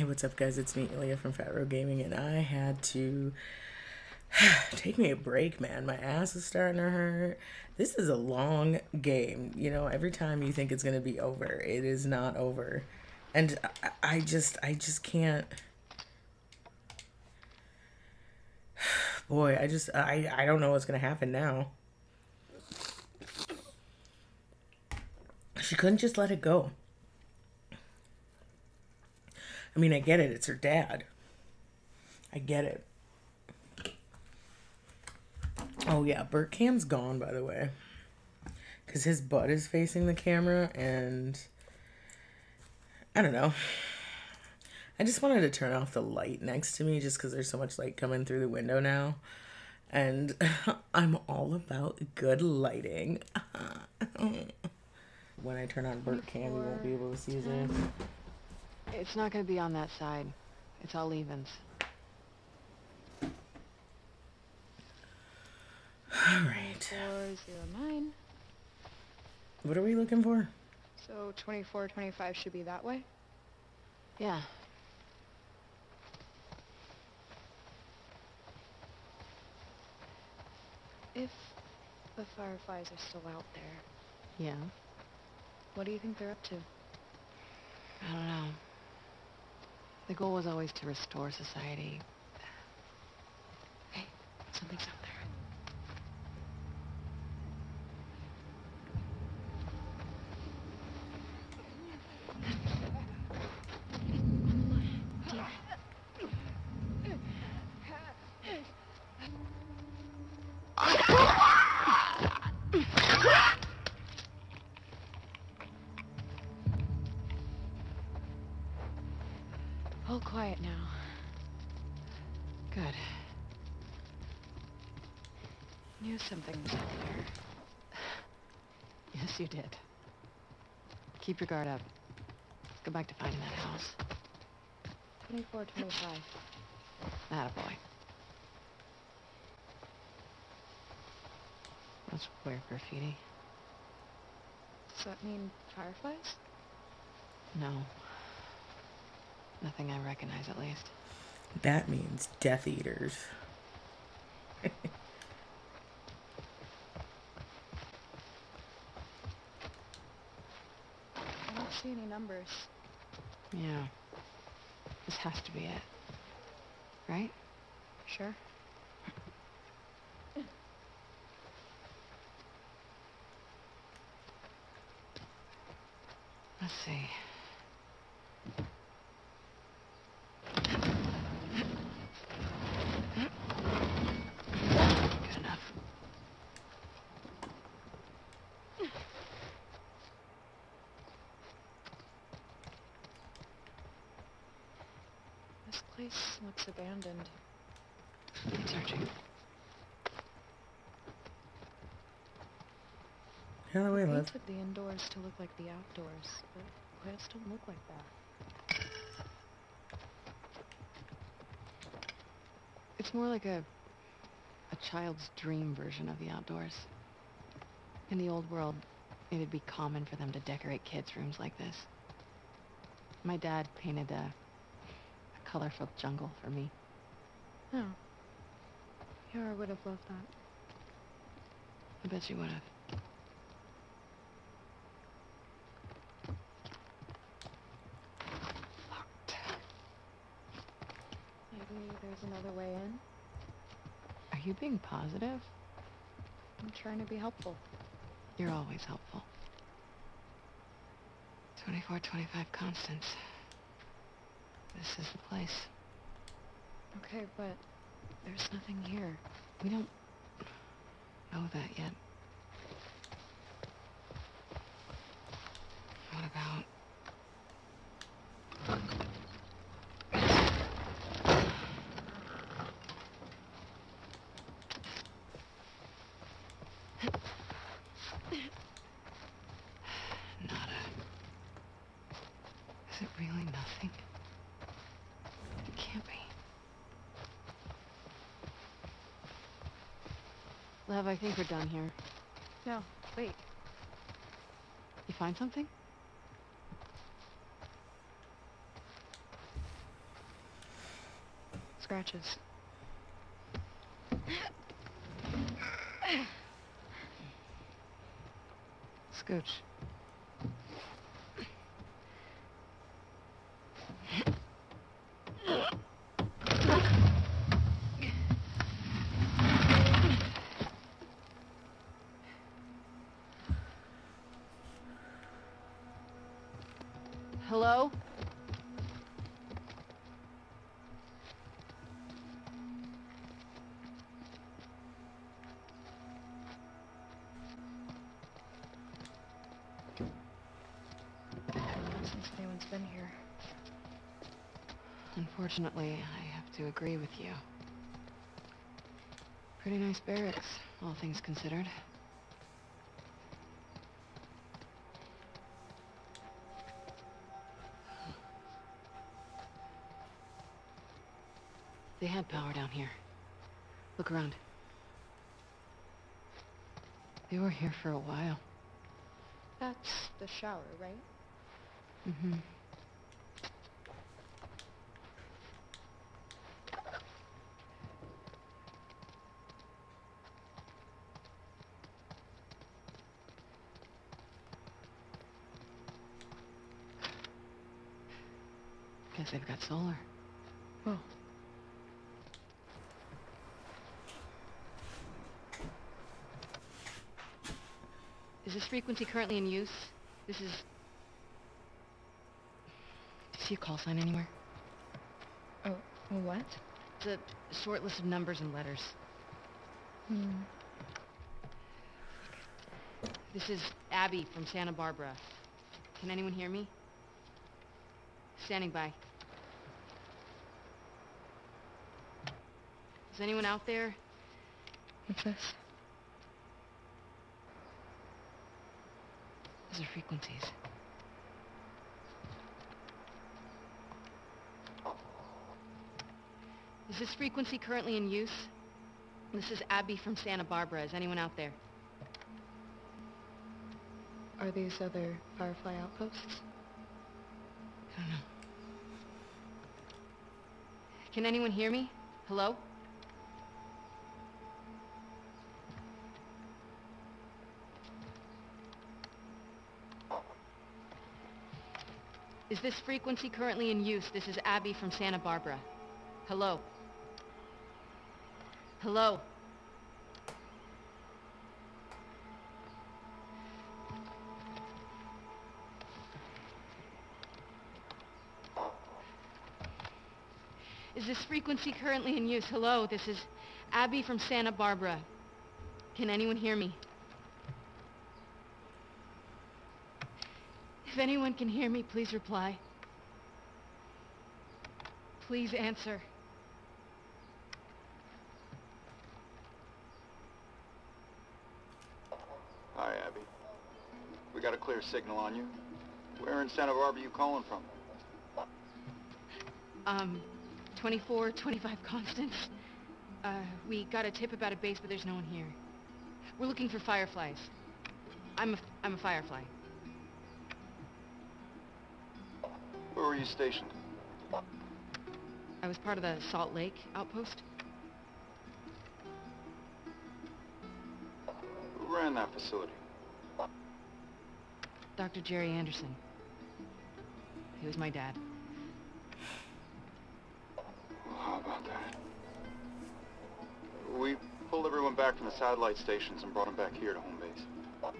Hey, what's up, guys? It's me, Illia from Phat Rogue Gaming, and I had to take me a break, man. My ass is starting to hurt. This is a long game. You know, every time you think it's going to be over, it is not over. And I, I just, I just can't. Boy, I just, I, I don't know what's going to happen now. She couldn't just let it go. I mean, I get it. It's her dad. I get it. Oh, yeah. Bert Cam's gone, by the way. Because his butt is facing the camera, and I don't know. I just wanted to turn off the light next to me just because there's so much light coming through the window now. And I'm all about good lighting. when I turn on Bert Cam, you won't be able to see his ass. It's not going to be on that side. It's all evens. All right. 409. What are we looking for? So 2425 should be that way? Yeah. If the Fireflies are still out there, Yeah. what do you think they're up to? I don't know. The goal was always to restore society. Hey, something's up there. All quiet now. Good. Knew something was out there. Yes, you did. Keep your guard up. Let's go back to finding that house. 2425. Attaboy. That's weird graffiti. Does that mean Fireflies? No. Nothing I recognize, at least. That means Death Eaters. I don't see any numbers. Yeah. This has to be it. Right? Sure. Let's see. Good enough. This place looks abandoned. Keep searching. Hello, we They live. painted the indoors to look like the outdoors, but plants don't look like that. It's more like a a child's dream version of the outdoors. In the old world, it'd be common for them to decorate kids' rooms like this. My dad painted a, a colorful jungle for me. Oh. Yara would have loved that. I bet she would have. Locked. Maybe there's another way in. Are you being positive? I'm trying to be helpful. You're always helpful. 24, 25 Constance. This is the place. Okay, but there's nothing here. We don't know that yet. What about... Nada. Is it really nothing? Lev, I think we're done here. No, wait. You find something? Scratches. Scooch. Unfortunately, I have to agree with you. Pretty nice barracks, all things considered. They had power down here. Look around. They were here for a while. That's the shower, right? Mm-hmm. They've got solar. Oh. Is this frequency currently in use? This is... Do you see a call sign anywhere? Oh, what? It's a short list of numbers and letters. Hmm. This is Abby from Santa Barbara. Can anyone hear me? Standing by. Is anyone out there? What's this? Those are frequencies. Is this frequency currently in use? This is Abby from Santa Barbara. Is anyone out there? Are these other Firefly outposts? I don't know. Can anyone hear me? Hello? Is this frequency currently in use? This is Abby from Santa Barbara. Hello? Hello? Is this frequency currently in use? Hello, this is Abby from Santa Barbara. Can anyone hear me? If anyone can hear me, please reply. Please answer. Hi, Abby. We got a clear signal on you. Where in Santa Barbara you calling from? Um, 24, 25 Constance. Uh, we got a tip about a base, but there's no one here. We're looking for fireflies. I'm a, I'm a firefly. Where were you stationed? I was part of the Salt Lake outpost. Who ran that facility? Dr. Jerry Anderson. He was my dad. Well, how about that? We pulled everyone back from the satellite stations and brought them back here to home base.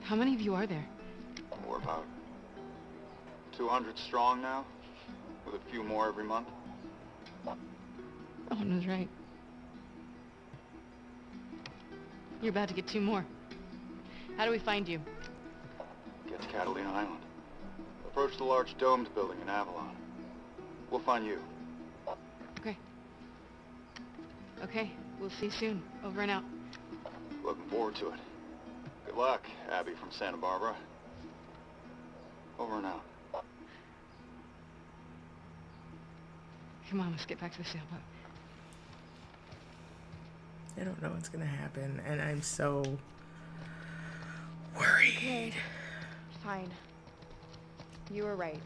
How many of you are there? We're about 200 strong now, with a few more every month. Owen was right. You're about to get two more. How do we find you? Get to Catalina Island. Approach the large domed building in Avalon. We'll find you. Okay. Okay, we'll see you soon. Over and out. Looking forward to it. Good luck, Abby from Santa Barbara. Over and out. Come on, let's get back to the sailboat. I don't know what's gonna happen, and I'm so worried. Okay, Fine. You were right.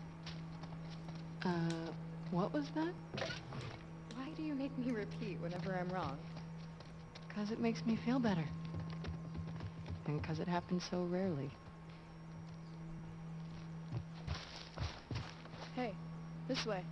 Uh, what was that? Why do you make me repeat whenever I'm wrong? Because it makes me feel better. And because it happens so rarely. Hey, this way.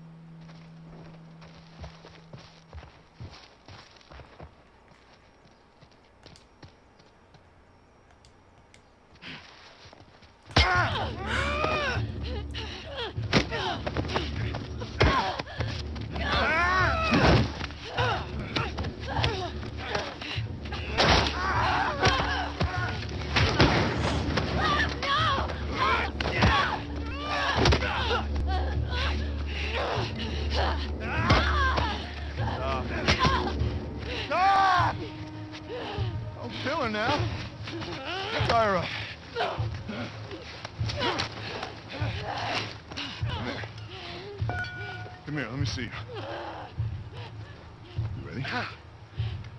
You?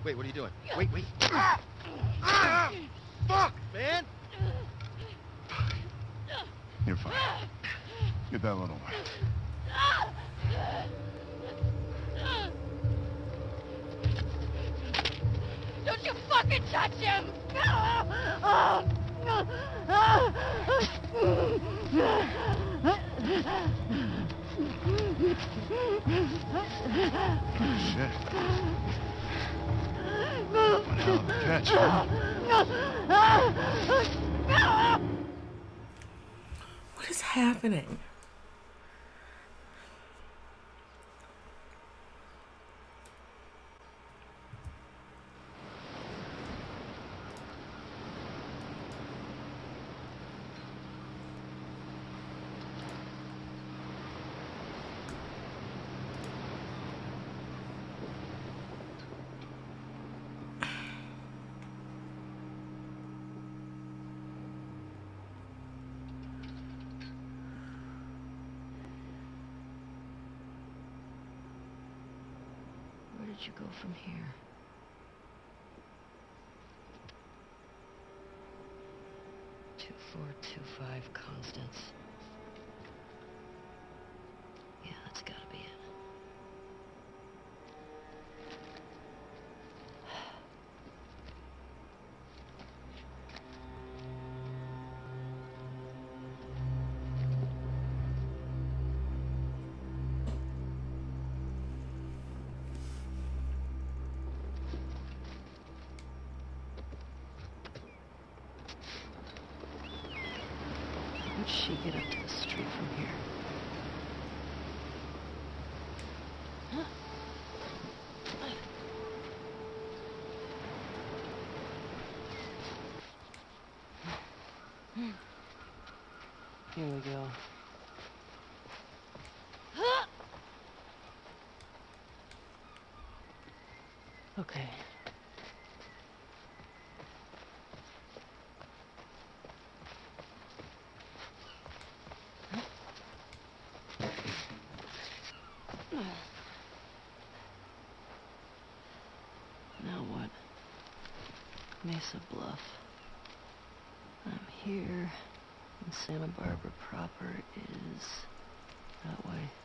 Wait, what are you doing? Wait, wait. Ah! Ah! Fuck, man! You're fine. Get that little one. Don't you fucking touch him! Ah! Shit. One hell catch? What is happening? 2425 Constance. Here we go. Okay. Now what? Mesa Bluff. I'm here, and Santa Barbara proper is that way.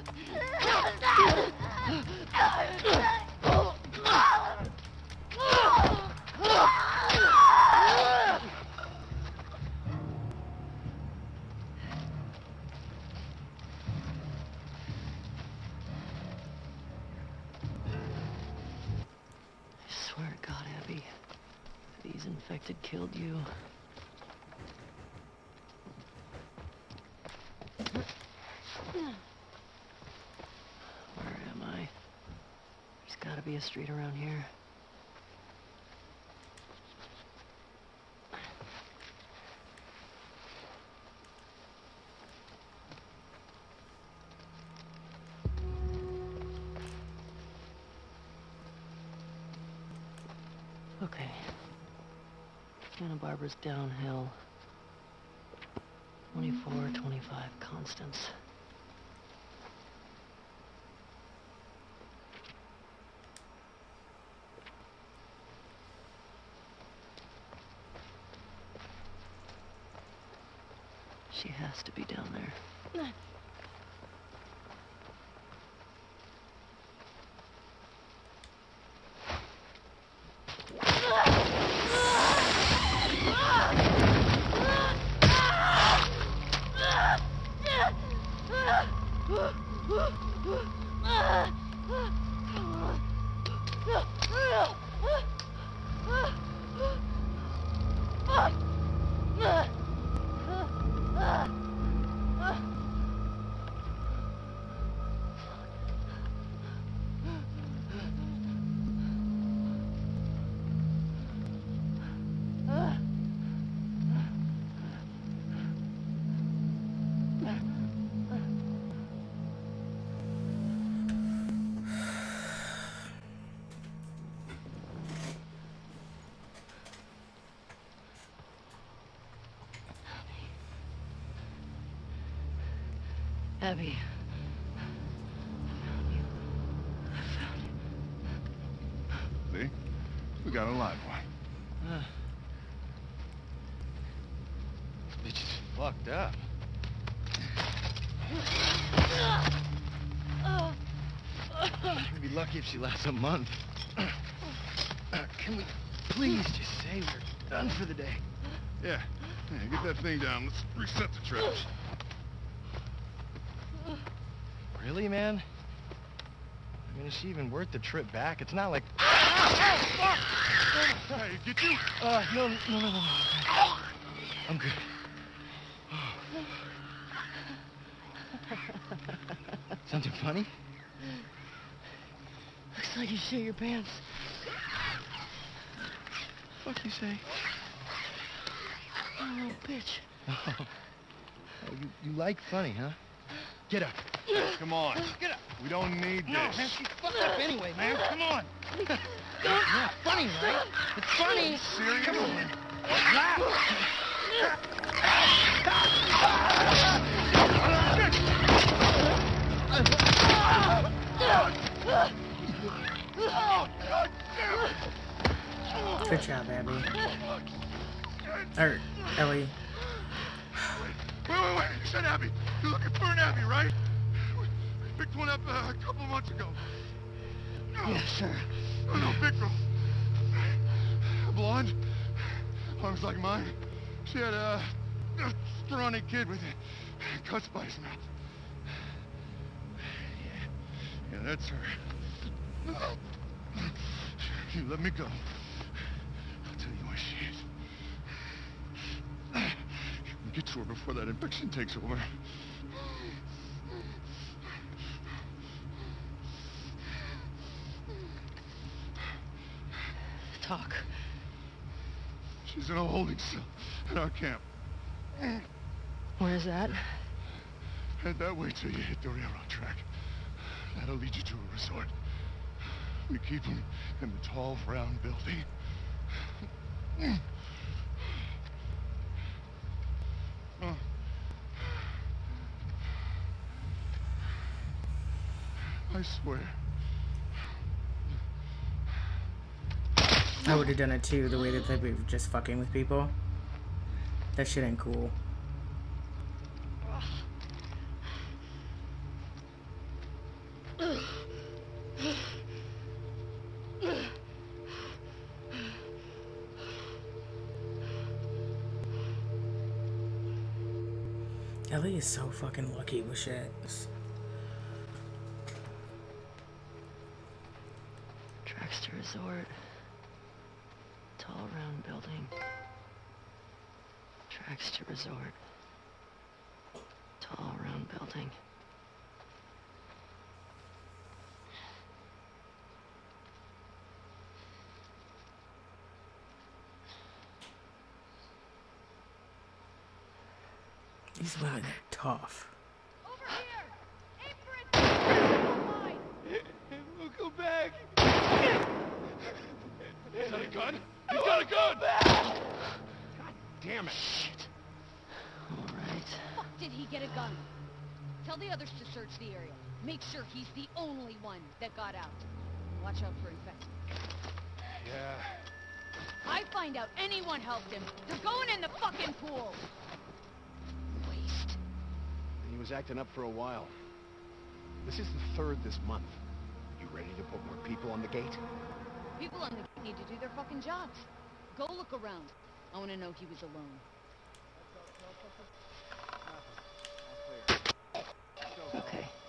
Ah! street around here. Okay. Santa Barbara's downhill. 24, 25, Constance. Abby. See? We got a live one. Uh, this bitch is fucked up. We'd be lucky if she lasts a month. Can we please just say we're done for the day? Yeah. Yeah, get that thing down. Let's reset the traps. Really, man? I mean, is she even worth the trip back? It's not like... oh Hey, get you? Uh, no, no, no, no, no. I'm good. Something funny? Looks like you shit your pants. Fuck you say? Oh, little bitch. Oh, you, you like funny, huh? Get up. Come on. Get up. We don't need No, this. man, she's fucked up anyway, man. Come on. Yeah, funny, right? It's funny. Serious? Come on, man. Laugh. Good job, Abby. Or Ellie. Wait, wait, wait. You said Abby. You're looking for an Abby, right? Picked one up uh, a couple months ago. No. Yeah, sure. Oh, no, big girl. Blonde. Arms like mine. She had a, a scrawny kid with cuts by his mouth. Yeah, yeah, that's her. You let me go. I'll tell you where she is. Get to her before that infection takes over. Talk. She's in a holding cell at our camp. Where's that? Head that way till you hit the railroad track. That'll lead you to a resort. We keep them in the tall, round building. Oh. I swear. I would have done it too, the way that they were just fucking with people. That shit ain't cool. Ellie is so fucking lucky with shit. Traxter Resort. Tall round building. Tracks to Resort. Tall round building. These women are tough. Over here! Aim for it! Line! We'll go back. Sonny, a gun! He's got a gun! God damn it. Shit. Alright. Fuck did he get a gun? Tell the others to search the area. Make sure he's the only one that got out. Watch out for infected. Yeah. I find out anyone helped him. They're going in the fucking pool. Waste. He was acting up for a while. This is the third this month. You ready to put more people on the gate? People on the need to do their fucking jobs. Go look around. I want to know he was alone. Okay.